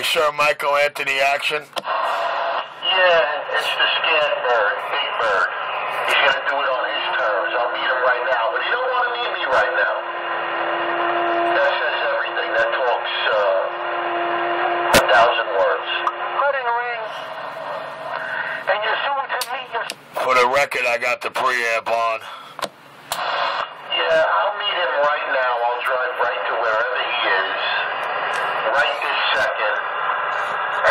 Hey, sir, Michael Anthony action. Yeah, it's the scared bird, Big Bird. He's gonna do it on his terms. I'll meet him right now, but he don't want to meet me right now. That says everything. That talks uh, a thousand words. Wedding ring. And you're soon to meet your For the record, I got the preamp on. Yeah, I'll meet him right now. I'll drive right to wherever he is, right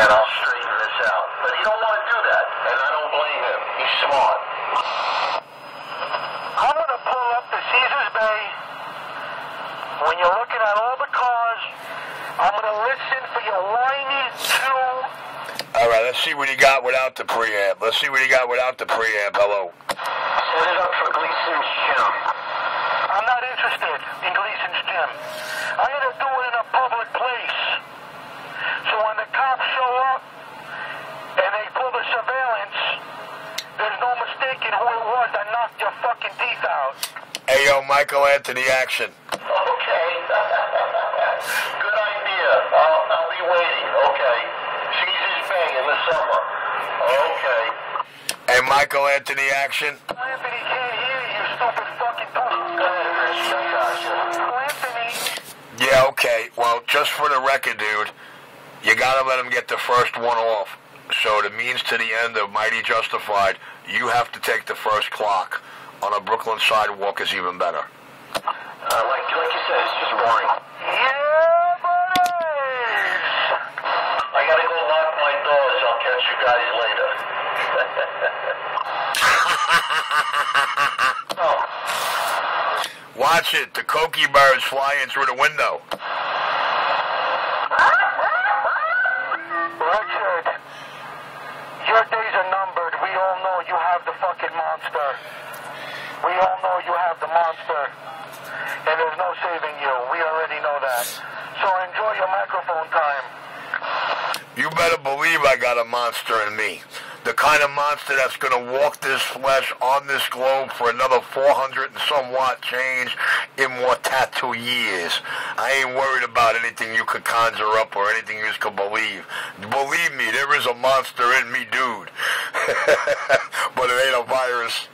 and I'll straighten this out. But he don't want to do that, and I don't blame him. He's smart. I'm gonna pull up to Caesars Bay. When you're looking at all the cars, I'm gonna listen for your whiny Jew. All right, let's see what he got without the preamp. Let's see what he got without the preamp. Hello. Set it up for Gleason's gym. I'm not interested in Gleason's gym. I'm gonna do it in a public place. So when the cops show up and they pull the surveillance, there's no mistaking who it was that knocked your fucking teeth out. Hey, yo, Michael Anthony action. Okay. Good idea. I'll, I'll be waiting. Okay. Caesar's Bay in the summer. Okay. Hey, Michael Anthony action. Anthony can't hear you, stupid fucking pussy. Go ahead, Rich. I gotcha. Anthony. Yeah, okay. Well, just for the record, dude, you gotta let him get the first one off. So the means to the end of Mighty Justified, you have to take the first clock. On a Brooklyn sidewalk is even better. Uh, like, like you said, it's just boring. Yeah, buddies. I gotta go lock my doors. I'll catch you guys later. oh, Watch it. The Cokie birds flying through the window. All know you have the fucking monster. We all know you have the monster. And there's no saving you. We already know that. So enjoy your microphone time. You better believe I got a monster in me. The kind of monster that's gonna walk this flesh on this globe for another 400 and somewhat change in more tattoo years. I ain't worried about anything you could conjure up or anything you could believe. Believe me, there is a monster in me, dude. but it ain't a virus.